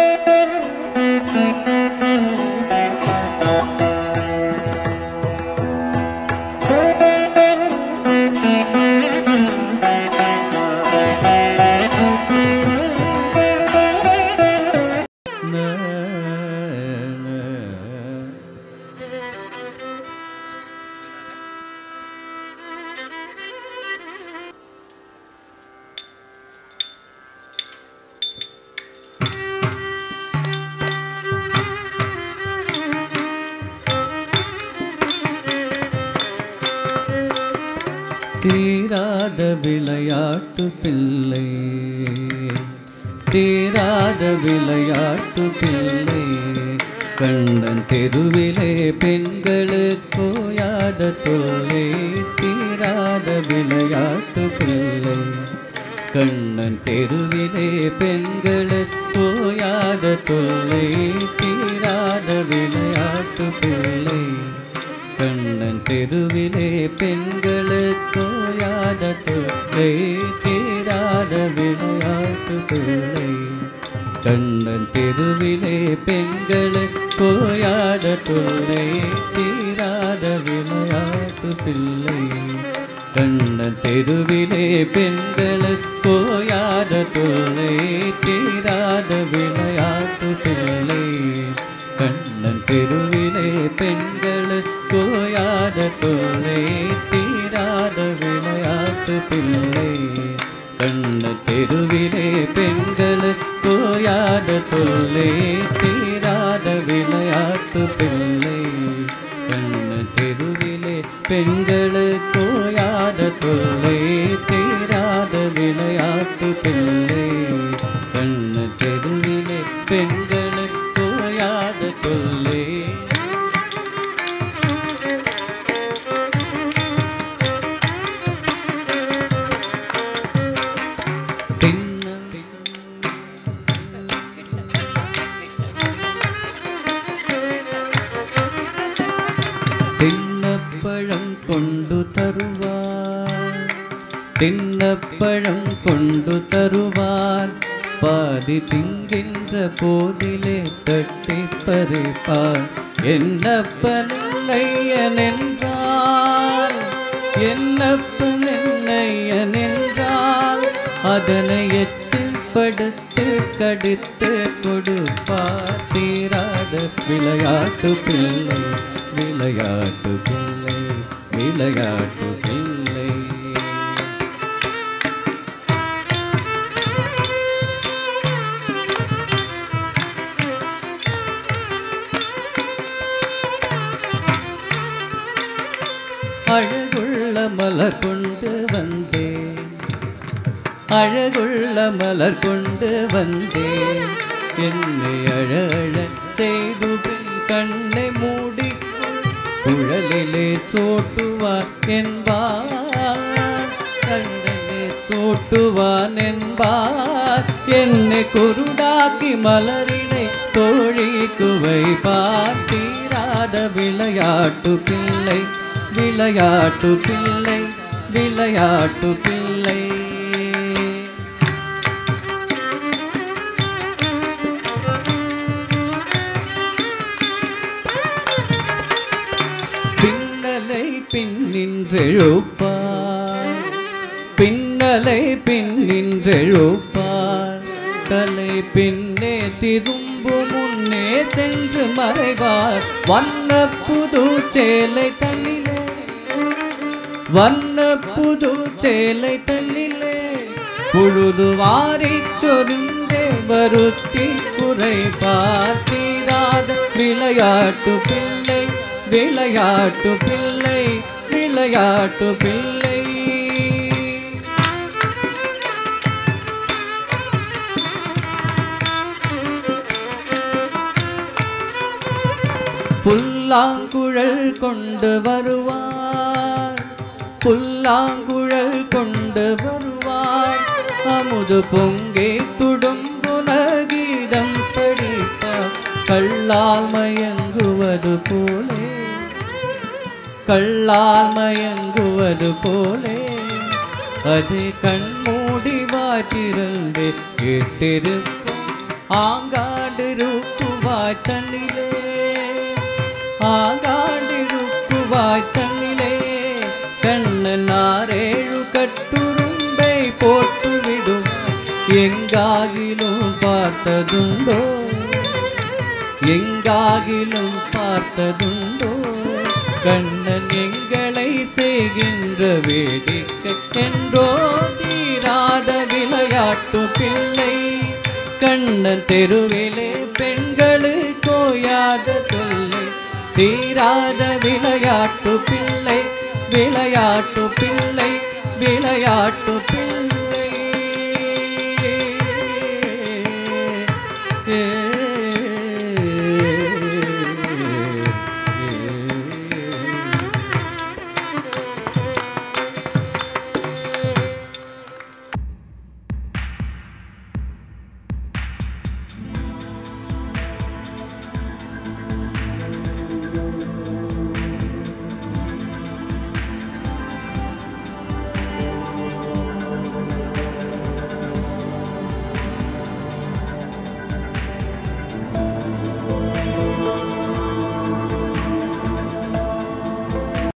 Música தீராத விளையாட்டு பிள்ளை. தீராத விளையாட்டு பிள்ளை. கண்ணன் தெருவிலே பெண்களுக்கு யாத தோலை. தீராத விளையாட்டு பிள்ளை. கண்ணன் தெருவிலே பெண்களுக்கு யாத தோலை. தீராத விளையாட்டு பிள்ளை. கண்ணன் தெருவிலே பெண்களுக்கோயாத தொல்லை தீராத விளையாட்டு பிள்ளை. கண்ணன் தெருவிலே பெண்களுக்கோயாத தொல்லை தீராத விளையாட்டு பிள்ளை. கண்ணன் தெருவிலே பெண்களுக்கோயாத தொல்லை தீராத விளையாட்டு பிள்ளை. கண்ணன் தெருவிலே பெண்கள் தோயாத தொல்லை தீராத விளையாட்டு பிள்ளை. கண்ண தெருவிலே பெண்கள் தோயாத தொல்லை தீராத விளையாட்டு பிள்ளை. கண்ண தெருவிலே பெண்கள் தோயாத தொல்லை தீராத விளையாட்டு பிள்ளை. கண்ண தெருவிலே பெண்களுக்கு தருவார். தின்னப்பழம் கொண்டு தருவார். பாதி திங்கின்ற போதிலே தட்டி பறிப்பார். என்னப்பன் என்னையன் என்றால் என்னப்பன் என்னையன் என்றால் அதனை எச்சில்படுத்து கடித்து கொடுப்பார். தீராத விளையாட்டு பிள்ளை விளையாட்டு பிள்ளை. விளையாட்டு பிள்ளை அழகுள்ள மலர் கொண்டு வந்தேன். அழகுள்ள மலர் கொண்டு வந்தேன். என்னை அழ செய்து கண்ணை மூடி குழலிலே சோட்டுவான் என்பார். கண்ணிலே சோட்டுவான் என்பார். என்னை குருடாக்கி மலரினை தோழி குவை பார்த்தீராத விளையாட்டு பிள்ளை விளையாட்டு பிள்ளை விளையாட்டு பிள்ளை. பின்னின்றெழுப்பார் பின்னலை பின்னின்றெழுப்பார் தலை பின்னே திரும்பு முன்னே சென்று மறைவார். வண்ண புது சேலை தன்னிலே. வண்ண புது சேலை தன்னிலே. பொழுது வாரி சொருந்தே வருத்தி குறைப்பார் தீராத விளையாட்டு பிள்ளை விளையாட்டு பிள்ளை. விளையாட்டு பிள்ளை. புல்லாங்குழல் கொண்டு வருவார். புல்லாங்குழல் கொண்டு வருவார். அமுது பொங்கே துடும்புன கீதம் படிப்பார் கள்ளால் மயங்குவது போலே. கள்ளால் மயங்குவது போலே. அது கண்மூடி வாற்றிருந்து கேட்டிருக்கும். ஆங்காண்டிருக்குவாய் தன்னிலே. ஆங்காண்டிருக்குவாய் தன்னிலே. கண்ணனாரேழு கட்டுரும்பை போட்டுவிடும். எங்காகிலும் பார்த்ததுண்டோ? எங்காகிலும் பார்த்ததுண்டோ? கண்ணன் எங்களை செய்கின்ற வேடிக்கை என்றோ தீராத விளையாட்டு பிள்ளை. கண்ணன் தெருவிலே பெண்களு கோயாத தொல்லை. தீராத விளையாட்டு பிள்ளை விளையாட்டு பிள்ளை விளையாட்டு பிள்ளை.